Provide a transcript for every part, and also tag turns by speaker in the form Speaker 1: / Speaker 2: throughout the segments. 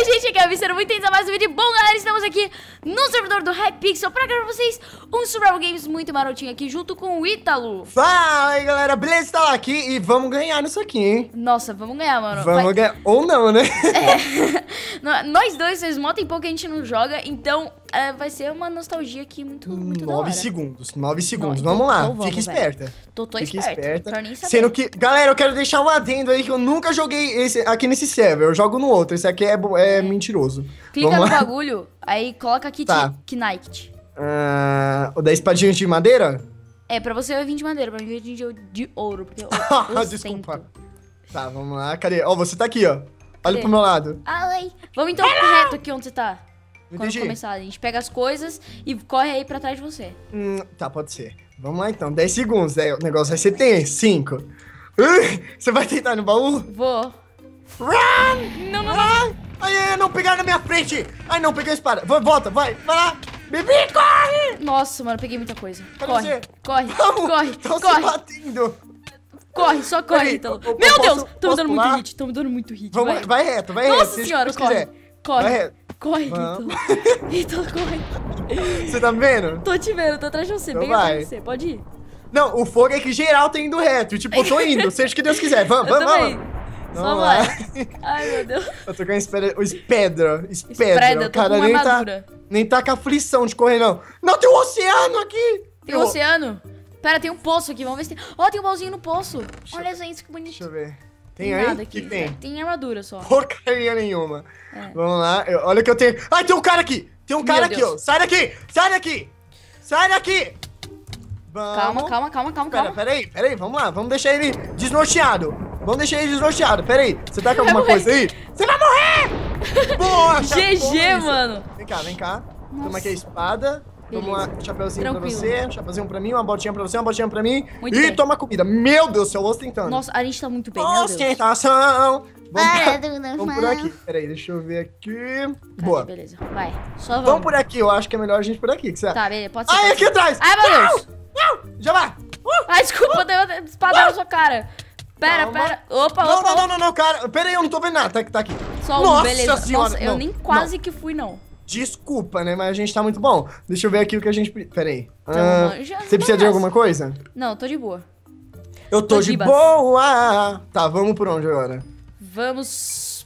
Speaker 1: Oi, gente, aqui é Vicero, muito a mais um vídeo. Bom, galera, estamos aqui no servidor do Hypixel pra gravar pra vocês um Survival Games muito marotinho aqui, junto com o Ítalo.
Speaker 2: Fala aí, galera, beleza? Tá aqui e vamos ganhar nisso aqui, hein?
Speaker 1: Nossa, vamos ganhar, mano.
Speaker 2: Vamos
Speaker 1: Vai-
Speaker 2: ganhar, ou não, né?
Speaker 1: No- Nós dois, vocês motem pouco que a gente não joga, então é, vai ser uma nostalgia aqui muito, muito da hora.
Speaker 2: Nove segundos, nove segundos,
Speaker 1: então-
Speaker 2: vamos lá,
Speaker 1: então vamos,
Speaker 2: fique
Speaker 1: velho.
Speaker 2: esperta.
Speaker 1: Tô, tô
Speaker 2: esperta.
Speaker 1: saber.
Speaker 2: Sendo que, galera, eu quero deixar um adendo aí que eu nunca joguei esse, aqui nesse server, eu jogo no outro, esse aqui é, bo- é mentiroso.
Speaker 1: Clica
Speaker 2: vamos
Speaker 1: no
Speaker 2: lá.
Speaker 1: bagulho, aí coloca kit
Speaker 2: Tá.
Speaker 1: Knight.
Speaker 2: Ah, o da espadinha de madeira?
Speaker 1: É, pra você vai vir de madeira, pra mim vai vir de, de ouro, porque eu ostento.
Speaker 2: Desculpa. Tá, vamos lá, cadê? Ó, você tá aqui, ó. Olha
Speaker 1: Cadê?
Speaker 2: pro meu lado.
Speaker 1: Ai, vamos então reto aqui onde você tá. Quando
Speaker 2: entendi.
Speaker 1: começar, a gente pega as coisas e corre aí pra trás de você.
Speaker 2: Hum, tá, pode ser. Vamos lá então, 10 segundos. Aí, o negócio vai ser tenso. 5. Você vai tentar no baú?
Speaker 1: Vou.
Speaker 2: Run!
Speaker 1: Não, não, não.
Speaker 2: Não pegar na minha frente! Ai, não, peguei a espada. Vai, volta, vai, vai lá! Bibi, corre!
Speaker 1: Nossa, mano, peguei muita coisa.
Speaker 2: Cadê
Speaker 1: corre,
Speaker 2: você?
Speaker 1: corre,
Speaker 2: Vamos!
Speaker 1: corre,
Speaker 2: Tão se
Speaker 1: corre,
Speaker 2: batendo!
Speaker 1: corre, só corre,
Speaker 2: Peraí,
Speaker 1: Ítalo.
Speaker 2: eu- eu
Speaker 1: Meu
Speaker 2: posso-
Speaker 1: Deus, tô me
Speaker 2: posso
Speaker 1: dando muito
Speaker 2: pular?
Speaker 1: hit, tô me dando muito hit.
Speaker 2: Vamos,
Speaker 1: vai.
Speaker 2: reto, vai reto.
Speaker 1: Nossa
Speaker 2: seja
Speaker 1: senhora,
Speaker 2: o que
Speaker 1: corre,
Speaker 2: quiser.
Speaker 1: corre,
Speaker 2: Vai reto.
Speaker 1: corre,
Speaker 2: Vamos.
Speaker 1: Ítalo. Ítalo, corre.
Speaker 2: Você tá me vendo?
Speaker 1: Tô te vendo, tô atrás de você,
Speaker 2: Então
Speaker 1: bem
Speaker 2: vai.
Speaker 1: atrás de você, pode ir.
Speaker 2: Não, o fogo é que geral tá indo reto. Tipo, eu tô indo, seja o que Deus quiser. Vamos,
Speaker 1: Eu
Speaker 2: vamos,
Speaker 1: também.
Speaker 2: vamos.
Speaker 1: Só
Speaker 2: Vamos
Speaker 1: vai.
Speaker 2: lá.
Speaker 1: Ai, meu Deus.
Speaker 2: Eu tô com espedra. Espedra.
Speaker 1: eu
Speaker 2: O cara
Speaker 1: uma
Speaker 2: nem tá, nem tá com aflição de correr, não. Não, tem um oceano aqui!
Speaker 1: Tem um oceano? Pera, tem um poço aqui, vamos ver se tem... Ó, tem um baúzinho no poço. Olha só isso, que
Speaker 2: Deixa
Speaker 1: bonitinho.
Speaker 2: eu ver. Tem, aí?
Speaker 1: nada
Speaker 2: O que
Speaker 1: aqui.
Speaker 2: tem?
Speaker 1: Tem armadura só.
Speaker 2: Porcaria nenhuma.
Speaker 1: É.
Speaker 2: Vamos lá. eu- olha o que eu tenho. Ai, tem um cara aqui! Tem um cara
Speaker 1: Meu
Speaker 2: aqui,
Speaker 1: Deus.
Speaker 2: ó. Sai daqui! Sai daqui! Sai daqui! Vamos.
Speaker 1: Calma, calma, calma, calma,
Speaker 2: Pera,
Speaker 1: calma.
Speaker 2: pera aí, pera aí, vamos lá. Vamos deixar ele desnorteado. Vamos deixar ele desnorteado. Pera aí. Você tá com alguma coisa aí? Você vai morrer! Boa!
Speaker 1: GG, mano.
Speaker 2: Vem cá, vem cá.
Speaker 1: Nossa.
Speaker 2: Toma aqui a espada. Toma um chapeuzinho pra
Speaker 1: Tranquilo.
Speaker 2: você, um chapeuzinho pra mim, uma botinha pra você, uma botinha pra mim.
Speaker 1: Muito
Speaker 2: e
Speaker 1: bem.
Speaker 2: toma comida. Meu Deus do céu, ostentando.
Speaker 1: Nossa, a gente tá muito bem, meu Deus.
Speaker 2: Ostentação! Vamos, pra- vamos por aqui. Peraí, deixa eu ver aqui. Boa.
Speaker 1: beleza, vai. Só vamos.
Speaker 2: Vamos por aqui, eu acho que é melhor a gente por aqui. Que você...
Speaker 1: Tá, beleza, pode ser.
Speaker 2: Ai,
Speaker 1: pode
Speaker 2: aqui
Speaker 1: ser.
Speaker 2: atrás!
Speaker 1: Ai, meu Deus.
Speaker 2: Não, já vai! Uh!
Speaker 1: Ai, desculpa, deu uma espada na sua cara. Pera,
Speaker 2: Calma.
Speaker 1: pera. Opa,
Speaker 2: Não,
Speaker 1: opa,
Speaker 2: não, não, não, não, cara. Pera aí, eu não tô vendo nada. Tá, tá aqui.
Speaker 1: Só um,
Speaker 2: Nossa
Speaker 1: beleza.
Speaker 2: senhora,
Speaker 1: Nossa, eu
Speaker 2: não,
Speaker 1: nem
Speaker 2: não.
Speaker 1: quase que fui, não.
Speaker 2: Desculpa, né? Mas a gente tá muito bom. Deixa eu ver aqui o que a gente. Pera aí.
Speaker 1: Então,
Speaker 2: Ah, você precisa de
Speaker 1: manhas.
Speaker 2: alguma coisa?
Speaker 1: Não, tô de boa.
Speaker 2: Eu tô
Speaker 1: Tô
Speaker 2: de boa! Tá, vamos por onde agora?
Speaker 1: Vamos.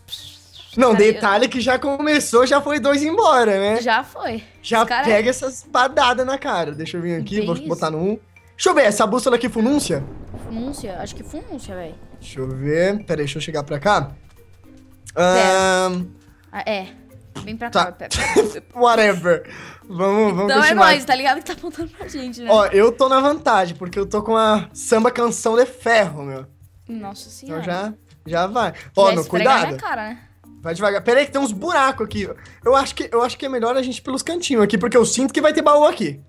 Speaker 2: Não, detalhe que já começou, já foi dois embora, né?
Speaker 1: Já foi.
Speaker 2: Já
Speaker 1: cara-
Speaker 2: pega essas padadas na cara. Deixa eu vir aqui,
Speaker 1: Bem
Speaker 2: vou
Speaker 1: isso.
Speaker 2: botar no 1. Deixa eu ver, essa bússola aqui funúncia?
Speaker 1: Funúncia? Acho que funúncia, velho.
Speaker 2: Deixa eu ver. Pera aí, deixa eu chegar pra cá. Ahn,
Speaker 1: Ah, é. Vem pra
Speaker 2: Tá.
Speaker 1: cá. Pera,
Speaker 2: whatever. Vamos, vamos
Speaker 1: Então é
Speaker 2: continuar.
Speaker 1: nóis, tá ligado? Que tá apontando pra gente, né?
Speaker 2: Ó, eu tô na vantagem, porque eu tô com a samba canção de ferro, meu.
Speaker 1: Nossa
Speaker 2: Então
Speaker 1: senhora.
Speaker 2: já, já vai. Ó, no
Speaker 1: esfrega na minha
Speaker 2: cuidado.
Speaker 1: cara, né?
Speaker 2: Vai devagar. Pera aí que tem uns buracos aqui. Eu acho, que, eu acho que é melhor a gente ir pelos cantinhos aqui, porque eu sinto que vai ter baú aqui.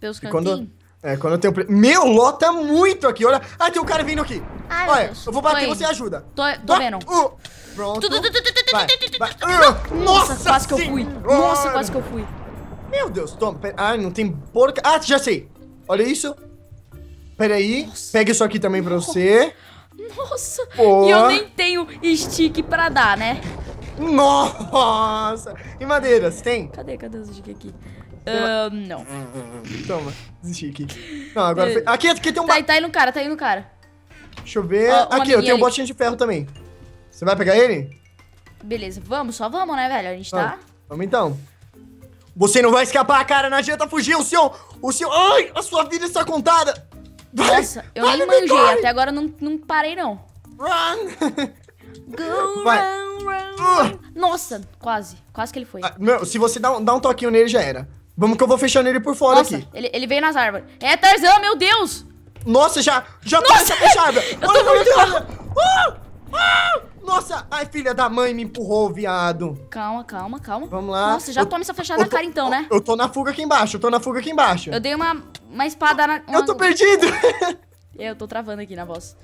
Speaker 1: Pelos
Speaker 2: E quando-
Speaker 1: cantinhos.
Speaker 2: É, quando eu tenho... pre- Meu, lota muito aqui, olha. Ah, tem um cara vindo aqui.
Speaker 1: Ai,
Speaker 2: olha, eu vou bater,
Speaker 1: indo.
Speaker 2: você ajuda.
Speaker 1: Tô, tô
Speaker 2: Ah,
Speaker 1: vendo.
Speaker 2: uh, pronto. Vai, vai.
Speaker 1: tu.
Speaker 2: Ah,
Speaker 1: Nossa,
Speaker 2: Nossa
Speaker 1: quase que eu fui. Nossa, quase que eu fui.
Speaker 2: Meu Deus, toma. Pera, ai, não tem porca. Ah, já sei. Olha isso. Pera aí.
Speaker 1: Nossa.
Speaker 2: Pega isso aqui também pra você.
Speaker 1: Nossa.
Speaker 2: Boa.
Speaker 1: E eu nem tenho stick pra dar, né?
Speaker 2: Nossa. E madeiras, tem?
Speaker 1: Cadê, cadê os stick aqui? Ahn, não.
Speaker 2: Toma, desisti aqui. Não, agora...
Speaker 1: Beleza.
Speaker 2: foi- Aqui, aqui tem um...
Speaker 1: Tá,
Speaker 2: ba-
Speaker 1: aí- tá aí no cara, tá aí no cara.
Speaker 2: Deixa eu ver.
Speaker 1: Ó, uma
Speaker 2: aqui, eu tenho um
Speaker 1: ali.
Speaker 2: botinho de ferro também. Você vai pegar ele?
Speaker 1: Beleza, vamos, só vamos, né, velho? A gente tá...
Speaker 2: Vamos então. Você não vai escapar, cara. Não adianta fugir. O seu... O seu... Ai, a sua vida está contada. Vai,
Speaker 1: Nossa, eu
Speaker 2: vai,
Speaker 1: nem
Speaker 2: vai,
Speaker 1: manjei, até agora eu não, não parei, não.
Speaker 2: Run.
Speaker 1: Go
Speaker 2: Vai.
Speaker 1: round, round. Nossa, quase. Quase que ele foi.
Speaker 2: Ah, meu, se você dá um, dá um toquinho nele, já era. Vamos que eu vou fechando ele por fora
Speaker 1: Nossa,
Speaker 2: aqui.
Speaker 1: ele, ele veio nas árvores. É Tarzan, meu Deus!
Speaker 2: Nossa, já, já tá essa fechada.
Speaker 1: tô
Speaker 2: Olha
Speaker 1: muito
Speaker 2: minha cara. Ah, ah, nossa, ai, filha da mãe me empurrou, viado.
Speaker 1: Calma, calma, calma.
Speaker 2: Vamos lá.
Speaker 1: Nossa, já
Speaker 2: Eu-
Speaker 1: toma essa fechada
Speaker 2: eu
Speaker 1: na
Speaker 2: tô-
Speaker 1: cara então, né?
Speaker 2: Eu tô na fuga aqui embaixo, eu tô na fuga aqui embaixo.
Speaker 1: Eu dei uma, uma espada na... Uma...
Speaker 2: Eu tô perdido.
Speaker 1: Eu tô travando aqui na voz.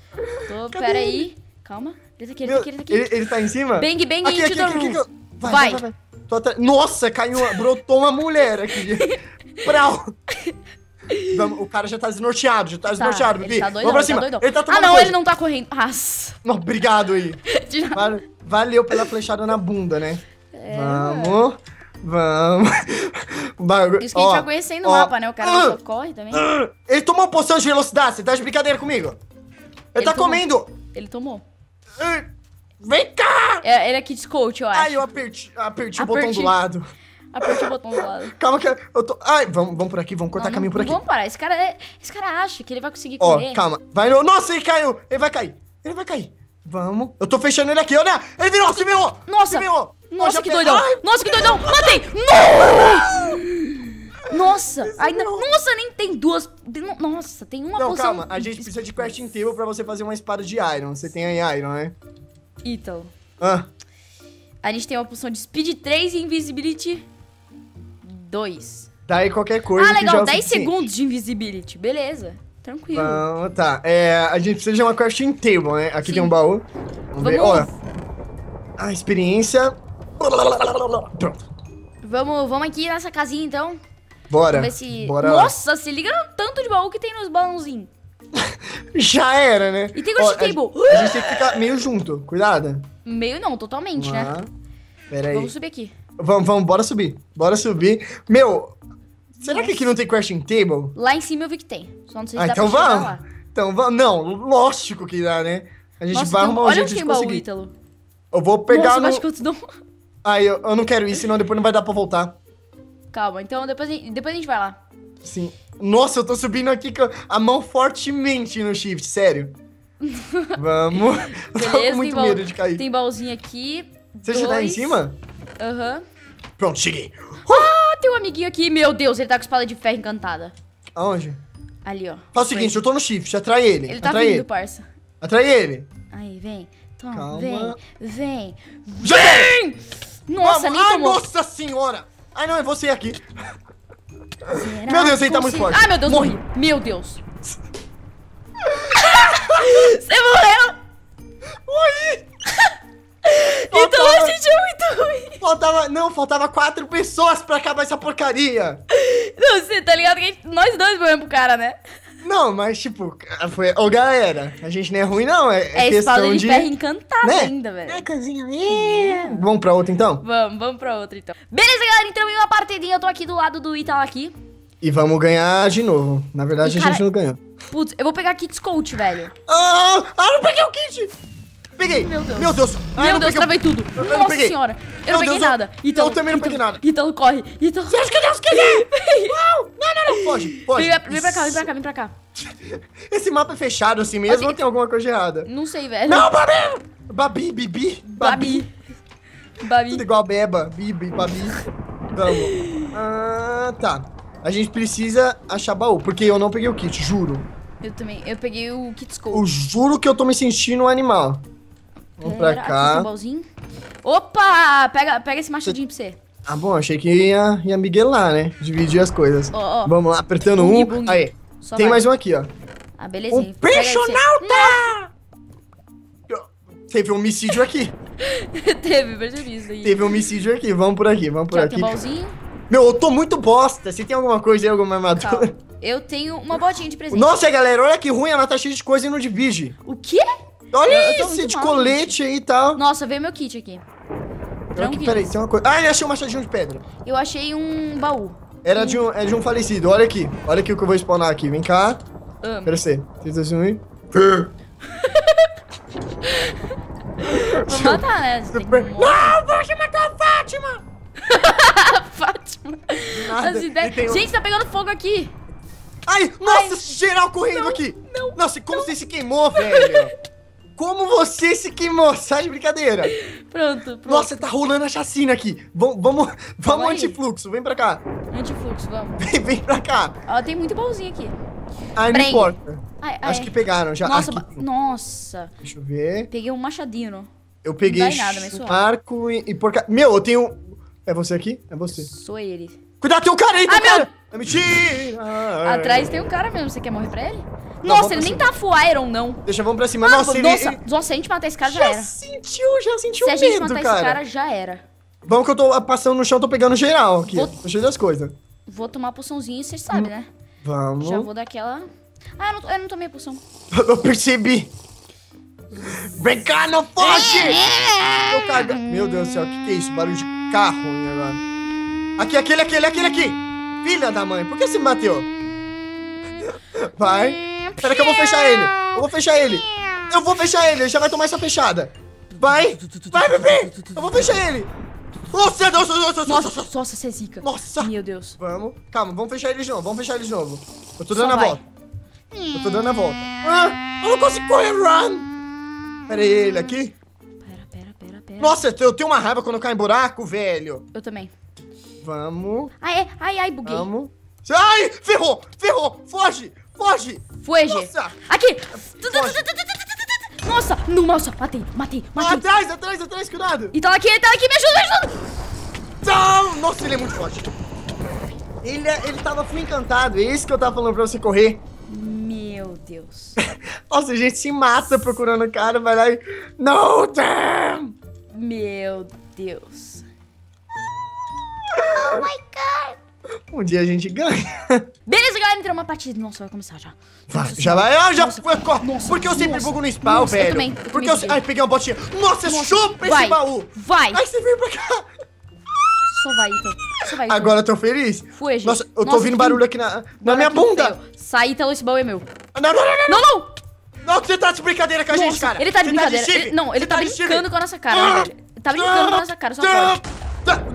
Speaker 1: Tô,
Speaker 2: Cadê
Speaker 1: pera aí. Calma. Ele tá aqui, ele tá
Speaker 2: Meu,
Speaker 1: aqui, ele tá aqui.
Speaker 2: ele, ele tá em cima?
Speaker 1: Bang, bang
Speaker 2: aqui,
Speaker 1: into
Speaker 2: aqui,
Speaker 1: the
Speaker 2: aqui. Vai,
Speaker 1: Vai.
Speaker 2: vai, vai. Tô atra- Nossa, caiu. Brotou uma mulher aqui. Prau. Vamos, o cara já tá desnorteado, já tá desnorteado,
Speaker 1: ele
Speaker 2: Bibi.
Speaker 1: tá doidão,
Speaker 2: Vamos pra
Speaker 1: ele
Speaker 2: cima.
Speaker 1: tá doidão.
Speaker 2: Ele tá
Speaker 1: ah,
Speaker 2: tomando
Speaker 1: não,
Speaker 2: coisa.
Speaker 1: ele não tá correndo. Nossa.
Speaker 2: Não, obrigado aí. Valeu pela flechada na bunda, né? Vamos. Vamos. Bagulho-
Speaker 1: Isso que a gente
Speaker 2: ó,
Speaker 1: vai conhecendo o
Speaker 2: ó.
Speaker 1: mapa, né? O cara
Speaker 2: Ah,
Speaker 1: só corre também.
Speaker 2: ah, Ele tomou poção de velocidade, você tá de brincadeira comigo? Ele,
Speaker 1: Ele
Speaker 2: tá
Speaker 1: tomou.
Speaker 2: comendo.
Speaker 1: Ele tomou.
Speaker 2: Ah, Vem cá!
Speaker 1: É, ele é Kids Coach, eu acho.
Speaker 2: Ai, eu aperti, aperti o botão
Speaker 1: Aperti.
Speaker 2: do lado.
Speaker 1: Apertei o botão do lado.
Speaker 2: Calma que eu tô... Ai, vamos, vamos por aqui, vamos cortar
Speaker 1: Não,
Speaker 2: caminho
Speaker 1: não-
Speaker 2: por aqui.
Speaker 1: não Vamos parar. Esse cara, é- esse cara acha que ele vai conseguir
Speaker 2: Ó,
Speaker 1: correr.
Speaker 2: calma. Vai no... Nossa, ele caiu. Ele vai cair. Ele vai cair. Vamos. Eu tô fechando ele aqui, olha. Ele virou, se virou.
Speaker 1: Nossa.
Speaker 2: Se virou.
Speaker 1: Nossa, que doidão!
Speaker 2: Ai,
Speaker 1: Nossa, que doidão! Matei! No! Nossa! Ainda... Nossa, nem tem duas... Nossa, tem uma
Speaker 2: Não,
Speaker 1: poção...
Speaker 2: calma. A gente precisa de crafting table pra você fazer uma espada de iron. Você tem aí iron, né?
Speaker 1: Ítalo.
Speaker 2: Ah,
Speaker 1: A gente tem uma poção de Speed 3 e Invisibility 2.
Speaker 2: daí qualquer coisa
Speaker 1: Ah,
Speaker 2: é
Speaker 1: legal.
Speaker 2: o
Speaker 1: 10
Speaker 2: suficiente.
Speaker 1: segundos de Invisibility. Beleza. Tranquilo.
Speaker 2: Vamos, tá. É, a gente precisa de uma crafting table, né? Aqui
Speaker 1: Sim.
Speaker 2: tem um baú. Vamos, ver.
Speaker 1: Vamos-
Speaker 2: Ó, a experiência. Pronto.
Speaker 1: Vamos, vamos aqui nessa casinha, então.
Speaker 2: Bora.
Speaker 1: Vamos ver se...
Speaker 2: Bora lá.
Speaker 1: Nossa, se liga no tanto de baú que tem nos balãozinhos.
Speaker 2: Já era, né?
Speaker 1: E tem
Speaker 2: Ó,
Speaker 1: crafting
Speaker 2: a-
Speaker 1: table.
Speaker 2: A, gente tem que ficar meio junto. Cuidado.
Speaker 1: Meio não, totalmente, né?
Speaker 2: Pera aí.
Speaker 1: Vamos subir aqui.
Speaker 2: Vamos, vamos, bora subir. Bora subir. Meu, será que aqui não tem crafting table?
Speaker 1: Lá em cima eu vi que tem. Só não sei se
Speaker 2: Ah,
Speaker 1: dá
Speaker 2: então
Speaker 1: pra
Speaker 2: vamos.
Speaker 1: lá.
Speaker 2: Então vamos. Não, lógico que dá, né? A gente
Speaker 1: Nossa,
Speaker 2: vai arrumar um jeito de conseguir.
Speaker 1: Ítalo.
Speaker 2: Eu vou pegar
Speaker 1: Nossa,
Speaker 2: no...
Speaker 1: eu acho que eu
Speaker 2: eu, não quero ir, senão depois não vai dar pra voltar.
Speaker 1: Calma, então depois, depois a gente vai lá.
Speaker 2: Sim. Nossa, eu tô subindo aqui com a mão fortemente no shift, sério. Vamos. Eu tô
Speaker 1: Beleza,
Speaker 2: com muito medo de cair.
Speaker 1: tem baúzinho aqui.
Speaker 2: Você já tá em
Speaker 1: dois.
Speaker 2: cima?
Speaker 1: Aham.
Speaker 2: Pronto, cheguei.
Speaker 1: Ah, tem um amiguinho aqui. Meu Deus, ele tá com espada de ferro encantada.
Speaker 2: Aonde?
Speaker 1: Ali, ó.
Speaker 2: Faz o seguinte, eu tô no shift, atrai ele.
Speaker 1: Ele tá
Speaker 2: atrai
Speaker 1: vindo,
Speaker 2: ele.
Speaker 1: parça.
Speaker 2: Atrai ele.
Speaker 1: Aí, vem. Toma,
Speaker 2: Calma.
Speaker 1: vem, vem. Vem! Nossa,
Speaker 2: Vamos.
Speaker 1: nem
Speaker 2: Ai,
Speaker 1: tomou.
Speaker 2: nossa senhora. Ai, não, é você aqui.
Speaker 1: Será
Speaker 2: Meu Deus, ele tá muito forte.
Speaker 1: Ah, meu Deus,
Speaker 2: Morri.
Speaker 1: morri. Meu Deus. Você morreu?
Speaker 2: Morri.
Speaker 1: Então a gente é muito ruim.
Speaker 2: Faltava, não, faltava quatro pessoas pra acabar essa porcaria.
Speaker 1: Não, você tá ligado que gente- nós dois morremos pro cara, né?
Speaker 2: Não, mas tipo, foi. Ô galera, a gente não é ruim, não. É,
Speaker 1: É,
Speaker 2: é
Speaker 1: espada
Speaker 2: questão
Speaker 1: de,
Speaker 2: de.
Speaker 1: ferro encantada
Speaker 2: né?
Speaker 1: ainda, velho.
Speaker 2: Vamos pra outra então?
Speaker 1: Vamos, vamos pra outra então. Beleza, galera, então em uma partidinha eu tô aqui do lado do Italo aqui.
Speaker 2: E vamos ganhar de novo. Na verdade,
Speaker 1: E,
Speaker 2: a
Speaker 1: cara-
Speaker 2: gente não ganhou.
Speaker 1: Putz, eu vou pegar Kits Coach, velho.
Speaker 2: Ah, ah, não peguei o kit! Peguei!
Speaker 1: Meu Deus.
Speaker 2: Meu Deus! Ah,
Speaker 1: Meu Deus,
Speaker 2: peguei
Speaker 1: travei tudo.
Speaker 2: Eu
Speaker 1: Nossa
Speaker 2: peguei.
Speaker 1: senhora. Eu
Speaker 2: Meu
Speaker 1: não peguei
Speaker 2: Deus, eu-
Speaker 1: nada.
Speaker 2: eu também não peguei
Speaker 1: Ítalo,
Speaker 2: nada.
Speaker 1: Ítalo, corre. Ítalo.
Speaker 2: Deus que Deus quiser! Não, não, não, não, foge, foge.
Speaker 1: Vem, vem pra cá, vem pra cá, vem pra cá.
Speaker 2: Esse mapa é fechado assim mesmo
Speaker 1: Assim-
Speaker 2: ou tem alguma coisa errada?
Speaker 1: Não sei, velho.
Speaker 2: Não, Babi! Babi, Bibi,
Speaker 1: Babi. Babi.
Speaker 2: Tudo igual Beba, Bibi, Babi. Vamos. Ah, tá. A gente precisa achar baú, porque eu não peguei o kit, juro.
Speaker 1: Eu também. Eu peguei o Kits Coach.
Speaker 2: Eu juro que eu tô me sentindo um animal. Vamos pra
Speaker 1: um
Speaker 2: cá.
Speaker 1: Opa! Pega, pega esse machadinho pra você.
Speaker 2: Ah, bom, achei que ia, ia miguelar, né? Dividir as coisas.
Speaker 1: Ó, ó.
Speaker 2: Vamos lá, apertando
Speaker 1: Bung,
Speaker 2: um.
Speaker 1: bung.
Speaker 2: Aí,
Speaker 1: Só
Speaker 2: tem
Speaker 1: vai.
Speaker 2: mais um aqui, ó.
Speaker 1: Ah, belezinha.
Speaker 2: Um personalta! Teve um homicídio aqui.
Speaker 1: Teve, percebi isso aí.
Speaker 2: Teve um homicídio aqui. Vamos por aqui, vamos por
Speaker 1: Já
Speaker 2: aqui.
Speaker 1: tem um baúzinho.
Speaker 2: Meu, eu tô muito bosta. Você tem alguma coisa aí, alguma armadura?
Speaker 1: Calma. Eu tenho uma botinha de presente.
Speaker 2: Nossa, galera, olha que ruim, ela tá cheia de coisa e não divide.
Speaker 1: O quê?
Speaker 2: Olha
Speaker 1: Eu- eu
Speaker 2: esse
Speaker 1: muito
Speaker 2: de
Speaker 1: mal,
Speaker 2: colete aí e tal.
Speaker 1: Nossa, veio meu kit aqui. Tranquilo.
Speaker 2: peraí, tem uma coisa. Ah, ele achei um machadinho de pedra.
Speaker 1: Eu achei um baú.
Speaker 2: Era de um, é de um falecido. Olha aqui. Olha aqui o que eu vou spawnar aqui. Vem cá.
Speaker 1: Amo.
Speaker 2: Pera você. 3, 2, 1 e...
Speaker 1: Vou matar, né?
Speaker 2: Super... Não, você matou a Fátima!
Speaker 1: A Fátima.
Speaker 2: Nada.
Speaker 1: As ideias-
Speaker 2: um-
Speaker 1: Gente, tá pegando fogo aqui.
Speaker 2: Ai, nossa, geral correndo aqui.
Speaker 1: não,
Speaker 2: Nossa, como você se queimou, velho? Como você se queimou? Sai de brincadeira.
Speaker 1: Pronto, pronto.
Speaker 2: Nossa, tá rolando a chacina aqui. Vamos, vamos, vamos antifluxo. Vem pra cá.
Speaker 1: Antifluxo, vamos.
Speaker 2: Vem, vem pra cá.
Speaker 1: Ó, tem muito baúzinho aqui.
Speaker 2: Ai, não importa.
Speaker 1: Ai,
Speaker 2: Acho
Speaker 1: ai.
Speaker 2: que pegaram já.
Speaker 1: Nossa, ba- nossa.
Speaker 2: Deixa eu ver.
Speaker 1: Peguei um machadinho.
Speaker 2: Eu peguei
Speaker 1: nada,
Speaker 2: arco e, e porca... Meu, eu tenho... É você aqui? É você.
Speaker 1: Sou ele.
Speaker 2: Cuidado, tem um cara aí, tem
Speaker 1: Ai,
Speaker 2: um
Speaker 1: meu-
Speaker 2: cara! É mentira!
Speaker 1: Atrás tem um cara mesmo. Você quer morrer pra ele? Nossa, ele nem tá full iron, não.
Speaker 2: Deixa, vamos pra cima.
Speaker 1: Ah,
Speaker 2: nossa, ele...
Speaker 1: nossa,
Speaker 2: ele-
Speaker 1: nossa, se a gente matar esse cara, já,
Speaker 2: Já
Speaker 1: era.
Speaker 2: sentiu, já sentiu
Speaker 1: Se a gente
Speaker 2: medo,
Speaker 1: matar
Speaker 2: cara.
Speaker 1: esse cara, já era.
Speaker 2: Vamos que eu tô passando no chão, tô pegando geral aqui.
Speaker 1: Vou-
Speaker 2: cheio das coisas.
Speaker 1: Vou tomar a poçãozinha, você sabe, né?
Speaker 2: Vamos.
Speaker 1: Já vou dar aquela... Ah, eu não, eu não tomei a poção.
Speaker 2: Eu percebi. Vem cá, não foge! Meu, carga... Meu Deus do céu, o que, que é isso? Barulho de carro agora. Aqui, aquele, aquele, aquele aqui! Filha da mãe, por que você me bateu? Vai. Espera que eu vou fechar ele. Eu vou fechar ele. Eu vou fechar ele, ele já vai tomar essa fechada. Vai! Vai, bebê! Eu vou fechar ele! Nossa, nossa, nossa,
Speaker 1: Nossa, nossa, você é zica.
Speaker 2: Nossa!
Speaker 1: Meu Deus.
Speaker 2: Vamos, calma, vamos fechar ele de novo, vamos fechar ele de novo. Eu tô dando
Speaker 1: Só
Speaker 2: a
Speaker 1: vai.
Speaker 2: volta. Eu tô dando a volta. Ah, eu não consigo correr, run! Pera aí, ele aqui.
Speaker 1: Pera, pera, pera, pera.
Speaker 2: Nossa, eu tenho uma raiva quando eu caio em buraco, velho.
Speaker 1: Eu também.
Speaker 2: Vamos,
Speaker 1: Ai, ai, ai, buguei.
Speaker 2: vamos. Ai, ferrou, ferrou, foge, foge.
Speaker 1: Foi, G.
Speaker 2: Nossa.
Speaker 1: Aqui.
Speaker 2: Foge.
Speaker 1: Nossa, não, nossa, matei, matei,
Speaker 2: Ah,
Speaker 1: matei.
Speaker 2: atrás, atrás, atrás, cuidado.
Speaker 1: E tá aqui, ele tá aqui, me ajuda, me ajuda.
Speaker 2: Não! Nossa, ele é muito forte. Ele, é- ele tava full encantado, é isso que eu tava falando pra você correr.
Speaker 1: Meu Deus.
Speaker 2: Nossa, a gente se mata procurando o cara, vai lá e... No, damn!
Speaker 1: Meu Deus.
Speaker 2: Um dia a gente ganha.
Speaker 1: Beleza, galera, entrou uma partida. Nossa, vai começar já.
Speaker 2: Vai,
Speaker 1: Nossa
Speaker 2: já vai. Ah, já
Speaker 1: Nossa,
Speaker 2: Porque eu sempre bugo no spawn,
Speaker 1: nossa, eu
Speaker 2: velho.
Speaker 1: também, eu
Speaker 2: Porque
Speaker 1: também
Speaker 2: eu.
Speaker 1: buguei.
Speaker 2: Ai, peguei uma botinha. Nossa,
Speaker 1: Nossa,
Speaker 2: chupa
Speaker 1: vai,
Speaker 2: esse baú.
Speaker 1: Vai.
Speaker 2: Ai, você veio pra cá.
Speaker 1: Só vai, então. Só vai, então.
Speaker 2: Agora eu tô feliz.
Speaker 1: Foi, gente.
Speaker 2: Nossa, eu tô ouvindo
Speaker 1: que-
Speaker 2: barulho aqui na, na minha bunda.
Speaker 1: Sai, então esse baú é meu.
Speaker 2: Não, não, não, não.
Speaker 1: Não, não.
Speaker 2: Não, você tá de brincadeira com a gente, cara.
Speaker 1: ele tá de
Speaker 2: Você
Speaker 1: brincadeira. Ele- não, ele
Speaker 2: Você
Speaker 1: tá,
Speaker 2: de Steve.
Speaker 1: brincando com a nossa cara, velho? Ele tá brincando com a nossa cara, só pode.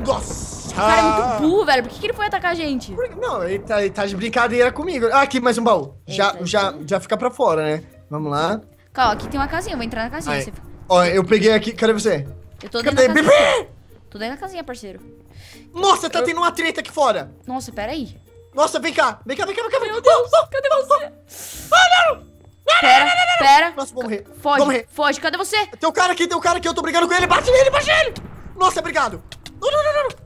Speaker 2: Nossa.
Speaker 1: O cara é muito burro, velho. Por que, que ele foi atacar a gente?
Speaker 2: Não, ele tá, ele tá de brincadeira comigo. Ah, aqui, mais um baú. Já,
Speaker 1: Eita,
Speaker 2: já, já fica pra fora, né? Vamos lá.
Speaker 1: Calma, aqui tem uma casinha. Eu vou entrar na casinha. Você...
Speaker 2: Ó, eu peguei aqui. Cadê você?
Speaker 1: Eu tô dentro
Speaker 2: Cadê?
Speaker 1: da casinha. Tô dentro da casinha, parceiro.
Speaker 2: Nossa, tá tendo uma treta aqui fora.
Speaker 1: Nossa, pera aí.
Speaker 2: Nossa, vem cá. Vem cá, vem cá, vem cá. Meu
Speaker 1: Deus, cadê você? Pera, pera.
Speaker 2: Nossa, vou morrer.
Speaker 1: Foge,
Speaker 2: Vou morrer.
Speaker 1: foge. Cadê você?
Speaker 2: Tem um cara aqui, tem um cara aqui. Eu tô brigando com ele. Bate nele, bate nele. Nossa, obrigado. Não, não, não, não, não.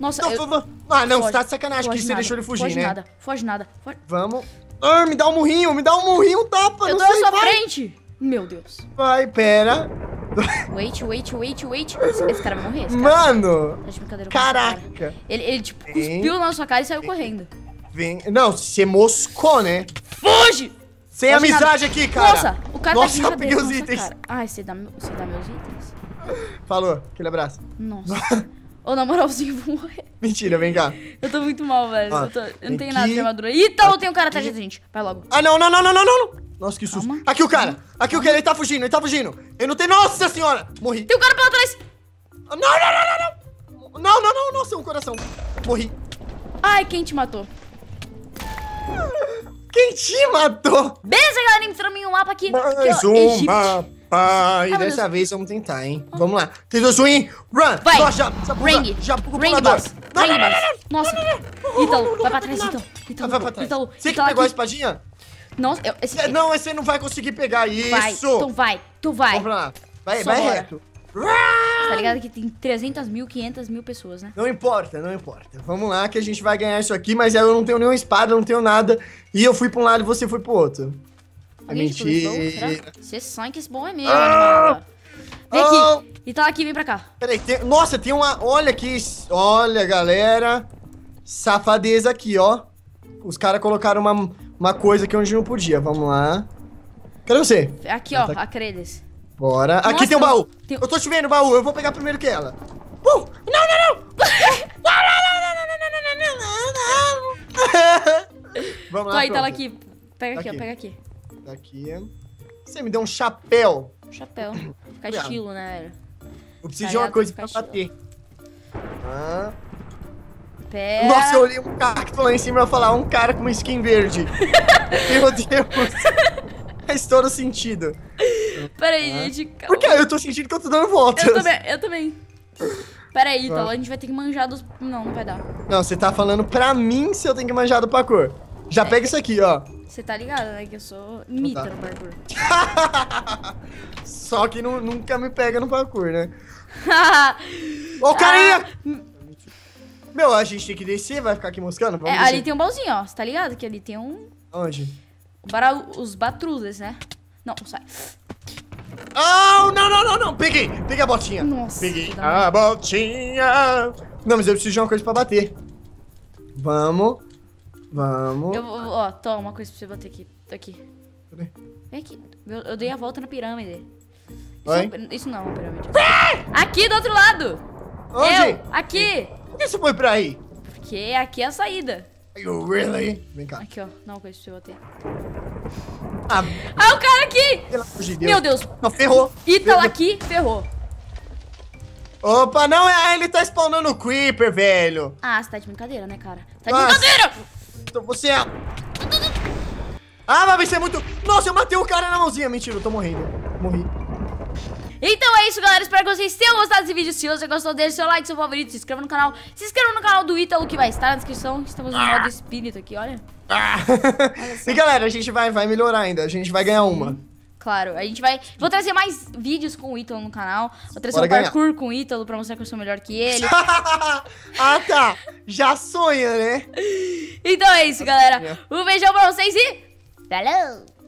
Speaker 1: Nossa,
Speaker 2: Não,
Speaker 1: eu...
Speaker 2: não, Ah, não,
Speaker 1: Foge,
Speaker 2: você tá de sacanagem que
Speaker 1: foge
Speaker 2: você
Speaker 1: nada,
Speaker 2: deixou ele fugir,
Speaker 1: foge
Speaker 2: né?
Speaker 1: nada, foge nada. Foge...
Speaker 2: Vamos. Ah, me dá um murrinho, me dá um murrinho, um tapa.
Speaker 1: Eu
Speaker 2: não sei,
Speaker 1: sua
Speaker 2: vai.
Speaker 1: frente. Meu Deus.
Speaker 2: Vai, pera.
Speaker 1: Wait, wait, wait, wait. Esse, cara vai morrer, esse cara.
Speaker 2: Mano.
Speaker 1: Tá de brincadeira com esse cara.
Speaker 2: Caraca.
Speaker 1: Ele, ele, tipo,
Speaker 2: Hein?
Speaker 1: cuspiu na sua cara e saiu correndo.
Speaker 2: Vem. Não, você moscou, né?
Speaker 1: Foge!
Speaker 2: Sem
Speaker 1: Foge
Speaker 2: amizade aqui, cara.
Speaker 1: Nossa, o cara
Speaker 2: Nossa,
Speaker 1: tá
Speaker 2: eu peguei os itens.
Speaker 1: cara. Ai, você dá, você dá meus itens?
Speaker 2: Falou, aquele abraço.
Speaker 1: Nossa. Ô, na moralzinha, eu vou morrer.
Speaker 2: Mentira, vem cá.
Speaker 1: Eu tô muito mal, velho.
Speaker 2: Ó,
Speaker 1: eu, tô- eu não tenho nada de armadura. Então, tem um cara atrás da gente. Vai logo.
Speaker 2: Ah, não, não, não, não, não, não. Nossa, que susto.
Speaker 1: Calma.
Speaker 2: Aqui o cara. Aqui o cara, ele tá fugindo, ele tá fugindo. Ele não tem... Nossa senhora. Morri.
Speaker 1: Tem um cara pela trás.
Speaker 2: Não, não, não, não, não. Não, não, não. Nossa, um coração. Morri.
Speaker 1: Ai, quem te matou?
Speaker 2: Quem te matou?
Speaker 1: Beleza, galera, entramos em um mapa aqui.
Speaker 2: Mais
Speaker 1: que é o
Speaker 2: um
Speaker 1: Egito.
Speaker 2: mapa. E
Speaker 1: meu
Speaker 2: dessa vez vamos tentar, hein? Vamos lá. 3, 2, 1 e... Run.
Speaker 1: Vai.
Speaker 2: Nossa, já,
Speaker 1: Ring.
Speaker 2: já
Speaker 1: Ring.
Speaker 2: Não,
Speaker 1: Ring,
Speaker 2: não,
Speaker 1: Nossa. Ítalo, vai pra trás, Ítalo. Ítalo,
Speaker 2: Vai pra trás.
Speaker 1: Ítalo.
Speaker 2: Você que pegou a espadinha?
Speaker 1: Nossa, eu, esse...
Speaker 2: É, Não, você não vai conseguir pegar isso.
Speaker 1: Vai, então vai, tu vai.
Speaker 2: Vamos pra lá. Vai,
Speaker 1: Só
Speaker 2: vai
Speaker 1: bora.
Speaker 2: reto.
Speaker 1: Tá ligado que tem 300 mil, 500 mil pessoas, né?
Speaker 2: Não importa, não importa. Vamos lá que a gente vai ganhar isso aqui, mas eu não tenho nenhuma espada, não tenho nada. E eu fui pra um lado e você foi pro outro. É mentira.
Speaker 1: Será? Você sonha que esse bom é meu,
Speaker 2: Ah!
Speaker 1: Vem
Speaker 2: Ah!
Speaker 1: aqui. Ítalo aqui, vem pra cá.
Speaker 2: Peraí, tem... nossa, tem uma... Olha aqui, olha, galera. Safadeza aqui, ó. Os caras colocaram uma, uma coisa aqui onde não podia. Vamos lá. Cadê você?
Speaker 1: Aqui,
Speaker 2: Ah,
Speaker 1: ó,
Speaker 2: tá
Speaker 1: a Credes.
Speaker 2: Bora. aqui
Speaker 1: Nossa,
Speaker 2: tem um baú.
Speaker 1: tem-
Speaker 2: Eu tô te vendo, baú. Eu vou pegar primeiro que ela. Uh! Não, não, não! Vamos
Speaker 1: Tô
Speaker 2: lá,
Speaker 1: aí, tá
Speaker 2: pronto.
Speaker 1: aqui. Pega aqui, ó,
Speaker 2: Aqui.
Speaker 1: pega aqui.
Speaker 2: Aqui. Você me deu um chapéu.
Speaker 1: Chapéu. Fica estilo, né, velho?
Speaker 2: Eu preciso
Speaker 1: Tá
Speaker 2: de uma coisa pra bater. Ah.
Speaker 1: Pera.
Speaker 2: Nossa, eu olhei um cacto lá em cima e falar um cara com uma skin verde. Meu Deus. Faz todo sentido.
Speaker 1: Pera aí, gente.
Speaker 2: Por quê? Eu tô sentindo que eu tô dando voltas.
Speaker 1: Eu também, eu também. Pera aí,
Speaker 2: Tá.
Speaker 1: Ítalo, a gente vai ter que manjar dos... Não, não vai dar.
Speaker 2: Não, você tá falando pra mim se eu tenho que manjar do parkour. Já pega isso aqui, ó.
Speaker 1: Você tá ligado, né? Que eu sou mita
Speaker 2: tá.
Speaker 1: no parkour.
Speaker 2: Só que nu- nunca me pega no parkour, né? O carinha! Meu, a gente tem que descer, vai ficar aqui moscando? Vamos
Speaker 1: é,
Speaker 2: descer.
Speaker 1: ali tem um baúzinho, ó. Você tá ligado? Que ali tem um...
Speaker 2: Onde?
Speaker 1: Os batruzes, né? Não, sai.
Speaker 2: Oh, não, não, não, não. Peguei. Peguei a botinha.
Speaker 1: Nossa,
Speaker 2: Peguei a botinha. Não, mas eu preciso de uma coisa pra bater. Vamos. Vamos.
Speaker 1: Eu vou... Ó, toma uma coisa pra você bater aqui. Aqui.
Speaker 2: Cadê?
Speaker 1: Vem aqui. Eu, eu dei a volta na pirâmide.
Speaker 2: Oi?
Speaker 1: Isso, isso não é uma pirâmide. Aqui do outro lado!
Speaker 2: Onde?
Speaker 1: Eu, aqui!
Speaker 2: Por que você foi pra aí?
Speaker 1: Porque aqui é a saída.
Speaker 2: You really? Vem cá.
Speaker 1: Aqui, ó. Não, coisa que eu botei.
Speaker 2: Ah,
Speaker 1: Ah, o cara aqui!
Speaker 2: pelo amor de Deus.
Speaker 1: Meu Deus!
Speaker 2: Não, ferrou.
Speaker 1: Ítalo
Speaker 2: Ferrou.
Speaker 1: aqui, ferrou.
Speaker 2: Opa, não, é ele tá spawnando o Creeper, velho.
Speaker 1: Ah, você tá de brincadeira, né, cara? Tá de
Speaker 2: Nossa.
Speaker 1: brincadeira!
Speaker 2: Então você é... Ah, mas vai ser muito... Nossa, eu matei o cara na mãozinha. Mentira, eu tô morrendo. Morri.
Speaker 1: Então é isso, galera. Espero que vocês tenham gostado desse vídeo. Se você gostou, deixe seu like, seu favorito, se inscreva no canal. Se inscreva no canal do Ítalo, que vai estar na descrição. Estamos no modo espírito aqui, olha.
Speaker 2: Ah. e galera, a gente vai, vai melhorar ainda. A gente vai ganhar uma.
Speaker 1: Claro, a gente vai... Vou trazer mais vídeos com o Ítalo no canal. Vou trazer
Speaker 2: Bora
Speaker 1: um
Speaker 2: ganhar.
Speaker 1: parkour com o Ítalo pra mostrar que eu sou melhor que ele.
Speaker 2: ah, tá. Já sonha, né?
Speaker 1: então é isso, galera. Um beijão pra vocês e... Falou!